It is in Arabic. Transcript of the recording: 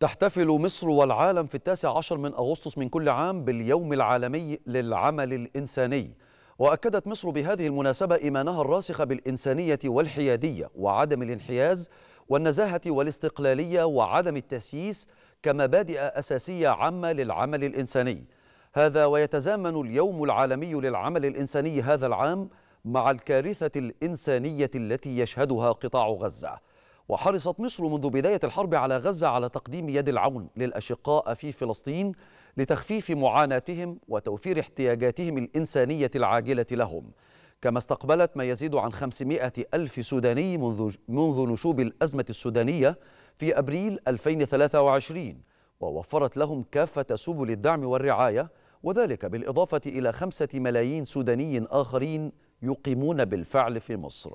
تحتفل مصر والعالم في التاسع عشر من أغسطس من كل عام باليوم العالمي للعمل الإنساني. وأكدت مصر بهذه المناسبة إيمانها الراسخ بالإنسانية والحيادية وعدم الانحياز والنزاهة والاستقلالية وعدم التسييس كمبادئ أساسية عامة للعمل الإنساني. هذا ويتزامن اليوم العالمي للعمل الإنساني هذا العام مع الكارثة الإنسانية التي يشهدها قطاع غزة. وحرصت مصر منذ بداية الحرب على غزة على تقديم يد العون للأشقاء في فلسطين لتخفيف معاناتهم وتوفير احتياجاتهم الإنسانية العاجلة لهم. كما استقبلت ما يزيد عن 500 ألف سوداني منذ, منذ نشوب الأزمة السودانية في أبريل 2023 ووفرت لهم كافة سبل الدعم والرعاية وذلك بالإضافة إلى خمسة ملايين سوداني آخرين يقيمون بالفعل في مصر.